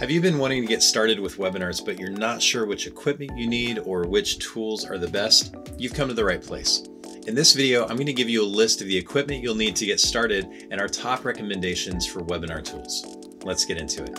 Have you been wanting to get started with webinars, but you're not sure which equipment you need or which tools are the best? You've come to the right place. In this video, I'm going to give you a list of the equipment you'll need to get started and our top recommendations for webinar tools. Let's get into it.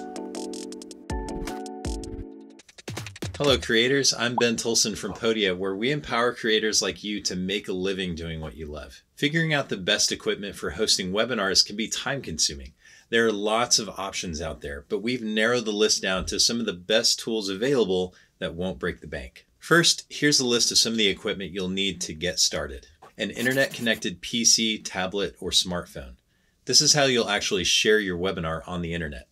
Hello creators, I'm Ben Tolson from Podia, where we empower creators like you to make a living doing what you love. Figuring out the best equipment for hosting webinars can be time consuming. There are lots of options out there, but we've narrowed the list down to some of the best tools available that won't break the bank. First, here's a list of some of the equipment you'll need to get started. An internet connected PC, tablet, or smartphone. This is how you'll actually share your webinar on the internet.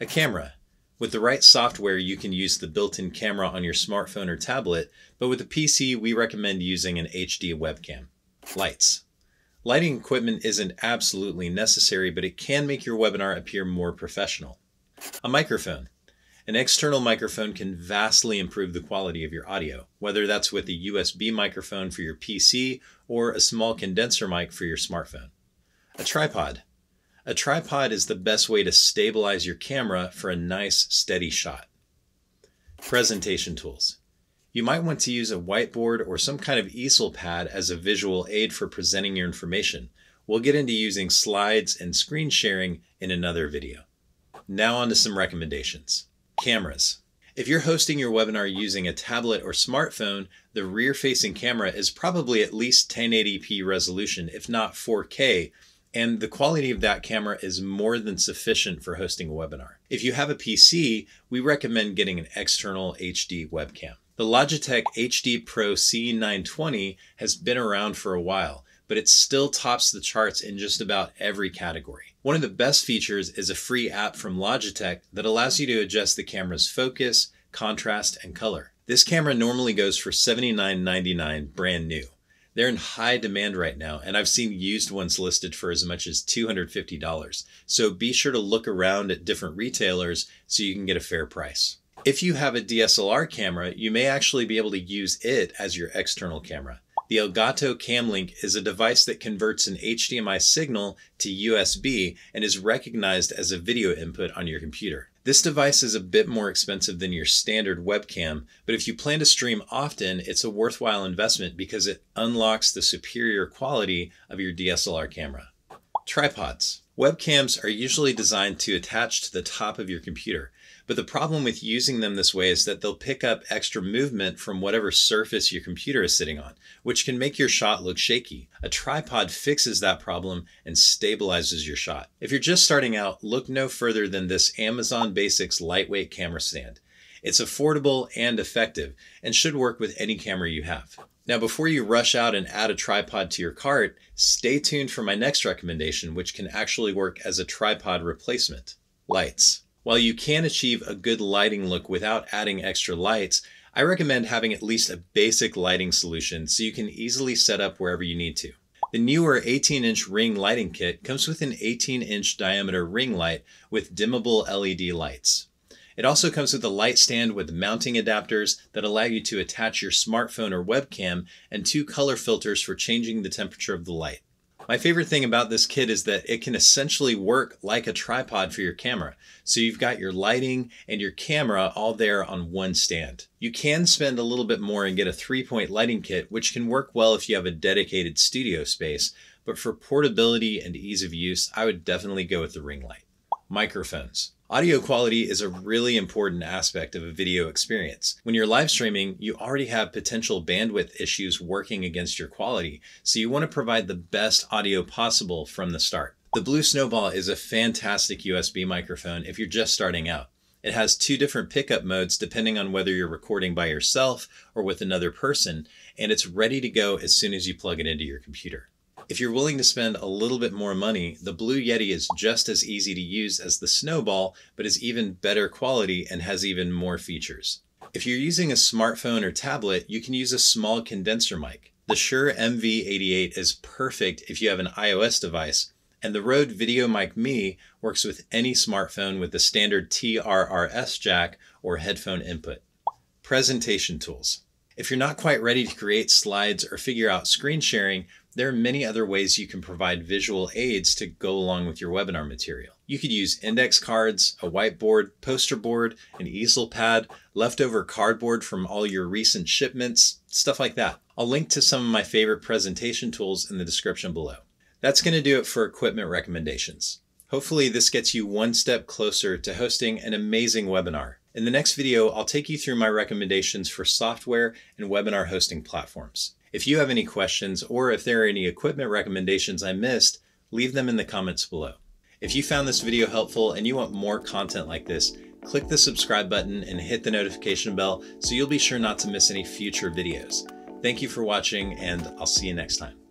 A camera. With the right software, you can use the built-in camera on your smartphone or tablet, but with a PC, we recommend using an HD webcam. Lights. Lighting equipment isn't absolutely necessary, but it can make your webinar appear more professional. A microphone. An external microphone can vastly improve the quality of your audio, whether that's with a USB microphone for your PC or a small condenser mic for your smartphone. A tripod. A tripod is the best way to stabilize your camera for a nice, steady shot. Presentation tools. You might want to use a whiteboard or some kind of easel pad as a visual aid for presenting your information. We'll get into using slides and screen sharing in another video. Now on to some recommendations. Cameras. If you're hosting your webinar using a tablet or smartphone, the rear-facing camera is probably at least 1080p resolution, if not 4K, and the quality of that camera is more than sufficient for hosting a webinar. If you have a PC, we recommend getting an external HD webcam. The Logitech HD Pro C920 has been around for a while, but it still tops the charts in just about every category. One of the best features is a free app from Logitech that allows you to adjust the camera's focus, contrast, and color. This camera normally goes for $79.99 brand new. They're in high demand right now, and I've seen used ones listed for as much as $250. So be sure to look around at different retailers so you can get a fair price. If you have a DSLR camera, you may actually be able to use it as your external camera. The Elgato Cam Link is a device that converts an HDMI signal to USB and is recognized as a video input on your computer. This device is a bit more expensive than your standard webcam, but if you plan to stream often, it's a worthwhile investment because it unlocks the superior quality of your DSLR camera. Tripods. Webcams are usually designed to attach to the top of your computer. But the problem with using them this way is that they'll pick up extra movement from whatever surface your computer is sitting on, which can make your shot look shaky. A tripod fixes that problem and stabilizes your shot. If you're just starting out, look no further than this Amazon Basics lightweight camera stand. It's affordable and effective and should work with any camera you have. Now, before you rush out and add a tripod to your cart, stay tuned for my next recommendation, which can actually work as a tripod replacement. Lights. While you can achieve a good lighting look without adding extra lights, I recommend having at least a basic lighting solution so you can easily set up wherever you need to. The Neewer 18 inch ring lighting kit comes with an 18 inch diameter ring light with dimmable LED lights. It also comes with a light stand with mounting adapters that allow you to attach your smartphone or webcam and two color filters for changing the temperature of the light. My favorite thing about this kit is that it can essentially work like a tripod for your camera. So you've got your lighting and your camera all there on one stand. You can spend a little bit more and get a three point lighting kit, which can work well if you have a dedicated studio space. But for portability and ease of use, I would definitely go with the ring light. Microphones. Audio quality is a really important aspect of a video experience. When you're live streaming, you already have potential bandwidth issues working against your quality, so you want to provide the best audio possible from the start. The Blue Snowball is a fantastic USB microphone if you're just starting out. It has two different pickup modes depending on whether you're recording by yourself or with another person, and it's ready to go as soon as you plug it into your computer. If you're willing to spend a little bit more money, the Blue Yeti is just as easy to use as the Snowball, but is even better quality and has even more features. If you're using a smartphone or tablet, you can use a small condenser mic. The Shure MV88 is perfect if you have an iOS device, and the Rode VideoMic Me works with any smartphone with the standard TRRS jack or headphone input. Presentation tools. If you're not quite ready to create slides or figure out screen sharing, there are many other ways you can provide visual aids to go along with your webinar material. You could use index cards, a whiteboard, poster board, an easel pad, leftover cardboard from all your recent shipments, stuff like that. I'll link to some of my favorite presentation tools in the description below. That's going to do it for equipment recommendations. Hopefully this gets you one step closer to hosting an amazing webinar. In the next video, I'll take you through my recommendations for software and webinar hosting platforms. If you have any questions or if there are any equipment recommendations I missed, leave them in the comments below. If you found this video helpful and you want more content like this, click the subscribe button and hit the notification bell so you'll be sure not to miss any future videos. Thank you for watching and I'll see you next time.